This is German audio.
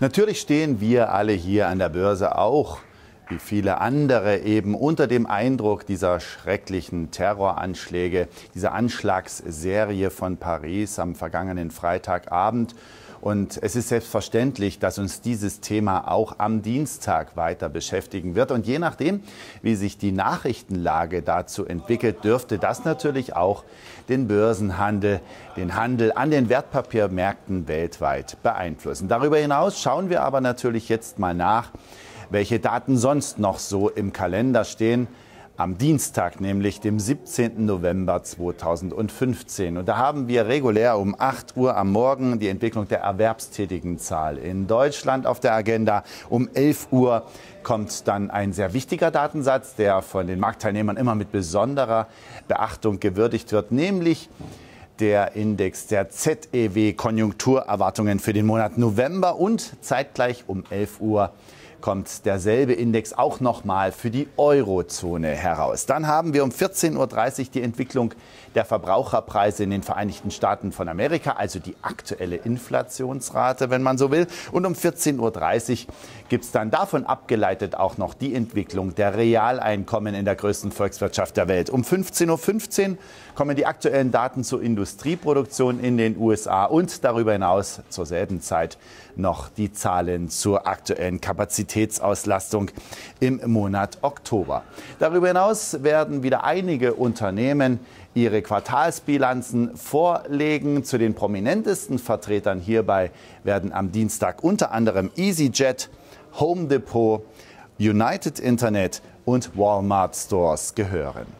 Natürlich stehen wir alle hier an der Börse auch, wie viele andere, eben unter dem Eindruck dieser schrecklichen Terroranschläge, dieser Anschlagsserie von Paris am vergangenen Freitagabend. Und es ist selbstverständlich, dass uns dieses Thema auch am Dienstag weiter beschäftigen wird. Und je nachdem, wie sich die Nachrichtenlage dazu entwickelt, dürfte das natürlich auch den Börsenhandel, den Handel an den Wertpapiermärkten weltweit beeinflussen. Darüber hinaus schauen wir aber natürlich jetzt mal nach, welche Daten sonst noch so im Kalender stehen am Dienstag, nämlich dem 17. November 2015. Und da haben wir regulär um 8 Uhr am Morgen die Entwicklung der erwerbstätigen Zahl in Deutschland auf der Agenda. Um 11 Uhr kommt dann ein sehr wichtiger Datensatz, der von den Marktteilnehmern immer mit besonderer Beachtung gewürdigt wird, nämlich der Index der ZEW Konjunkturerwartungen für den Monat November und zeitgleich um 11 Uhr kommt derselbe Index auch nochmal für die Eurozone heraus. Dann haben wir um 14.30 Uhr die Entwicklung der Verbraucherpreise in den Vereinigten Staaten von Amerika, also die aktuelle Inflationsrate, wenn man so will. Und um 14.30 Uhr gibt es dann davon abgeleitet auch noch die Entwicklung der Realeinkommen in der größten Volkswirtschaft der Welt. Um 15.15 Uhr kommen die aktuellen Daten zur Industrieproduktion in den USA und darüber hinaus zur selben Zeit noch die Zahlen zur aktuellen Kapazitätsauslastung im Monat Oktober. Darüber hinaus werden wieder einige Unternehmen ihre Quartalsbilanzen vorlegen. Zu den prominentesten Vertretern hierbei werden am Dienstag unter anderem EasyJet, Home Depot, United Internet und Walmart Stores gehören.